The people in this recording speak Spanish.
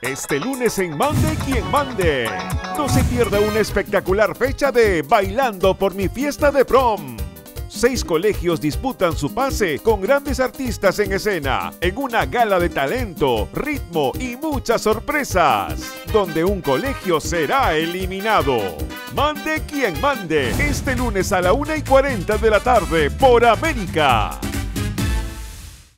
Este lunes en Mande quien mande. No se pierda una espectacular fecha de Bailando por mi fiesta de prom. Seis colegios disputan su pase con grandes artistas en escena, en una gala de talento, ritmo y muchas sorpresas, donde un colegio será eliminado. Mande quien mande, este lunes a la 1 y 40 de la tarde por América.